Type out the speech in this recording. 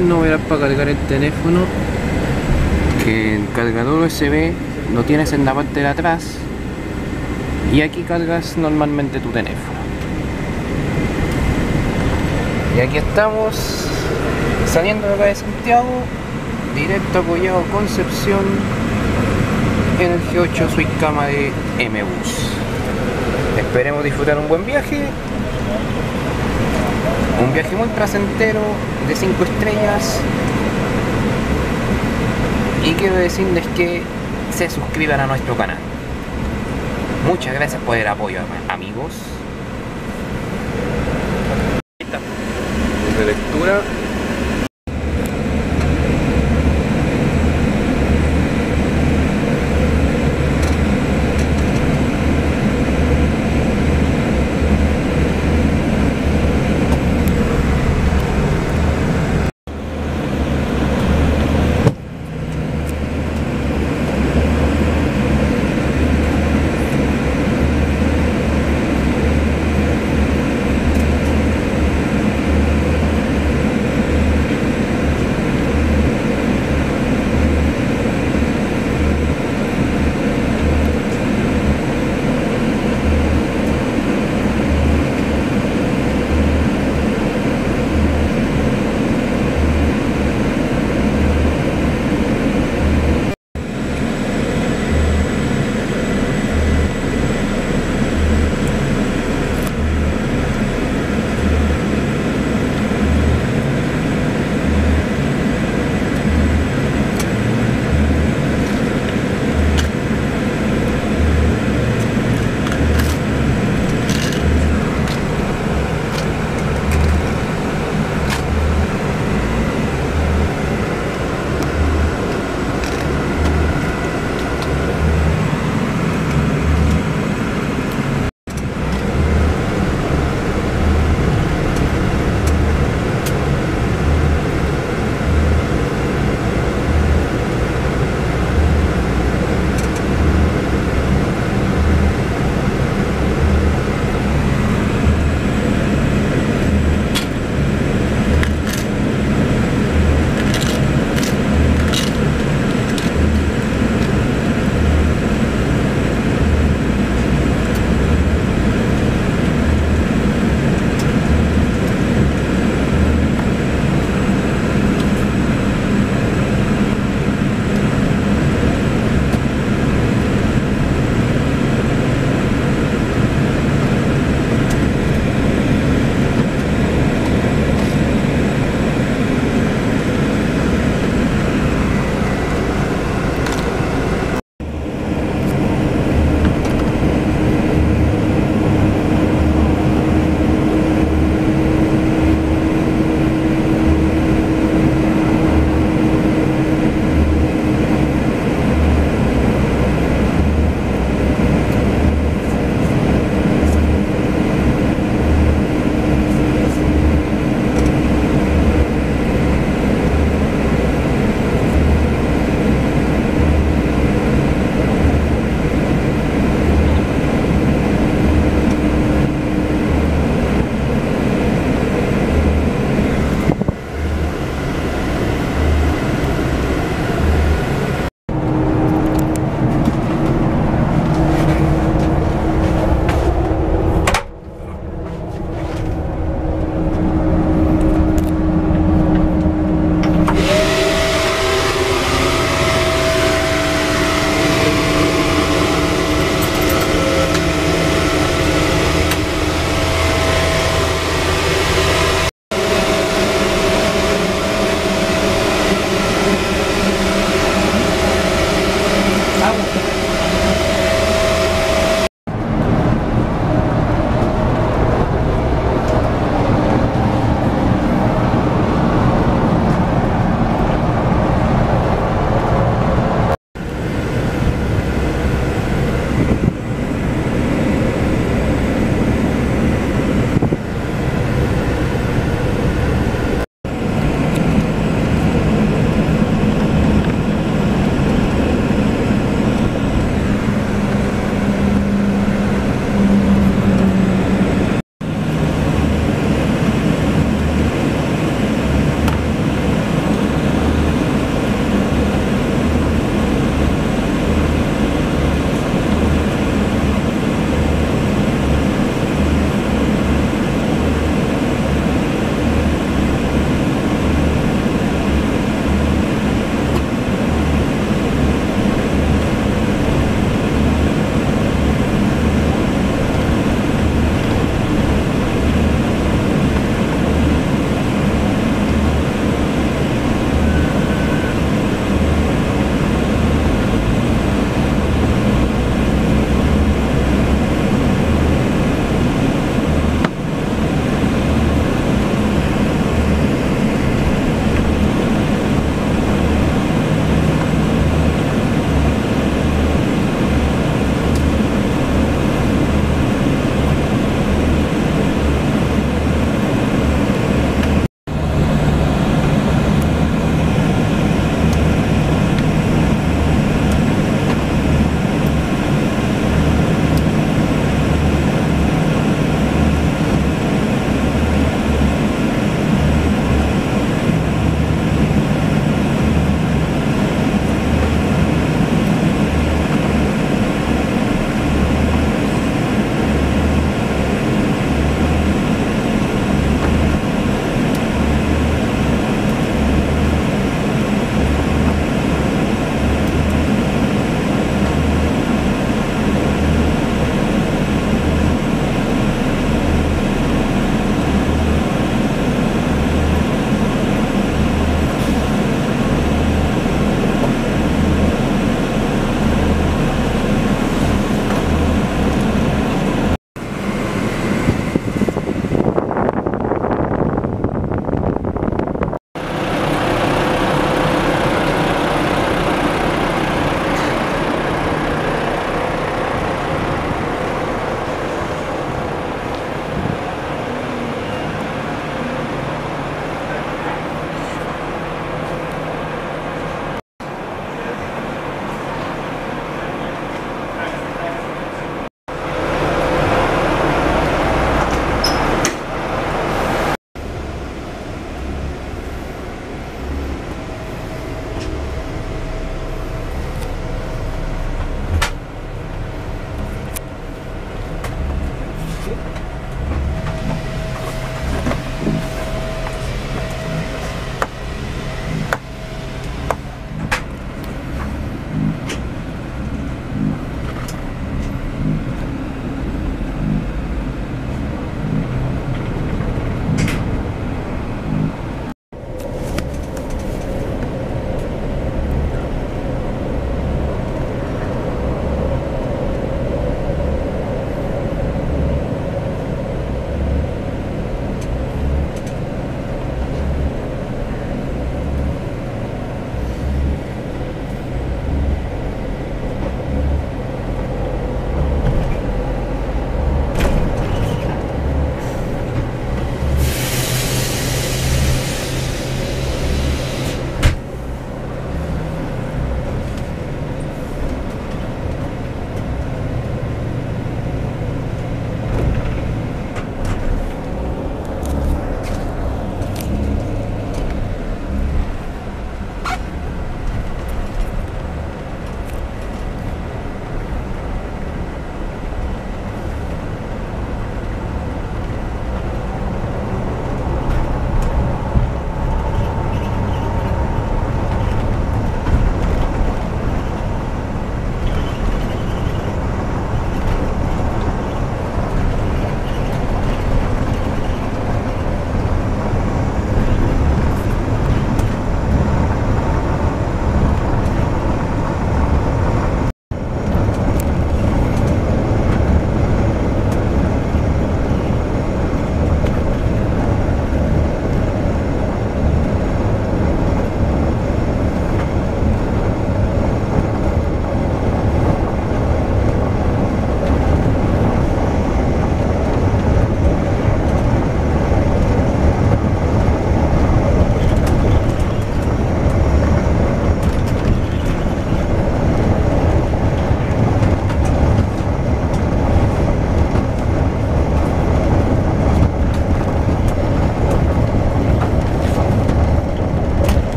Una super novedad para cargar el teléfono que el cargador USB lo tienes en la parte de atrás y aquí cargas normalmente tu teléfono. Y aquí estamos saliendo de acá de Santiago directo apoyado a Concepción en el G8 Suite Cama de M-Bus esperemos disfrutar un buen viaje un viaje muy placentero de 5 estrellas. Y quiero decirles que se suscriban a nuestro canal. Muchas gracias por el apoyo amigos. De lectura